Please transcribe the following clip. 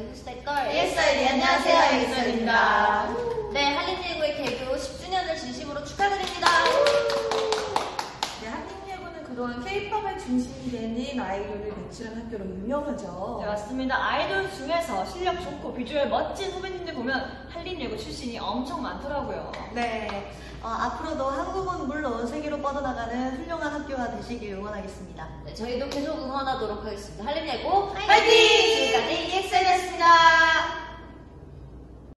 네, 후스테걸 ESID 네, 안녕하세요, ESID입니다. 네, 한림예고의 개교 10주년을 진심으로 축하드립니다. 네, 한림예고는 그동안 K-팝의 중심이 되는 아이돌을 배출한 학교로 유명하죠. 네, 맞습니다. 아이돌 중에서 실력 좋고 비주얼 멋진 후배님들 보면 한림예고 출신이 엄청 많더라고요. 네, 어, 앞으로도 한국은 물론 세계로 뻗어나가는 훌륭한 학교가 되시길 응원하겠습니다. 네, 저희도 계속 응원하도록 하겠습니다. 한림예고 파이팅! 파이팅!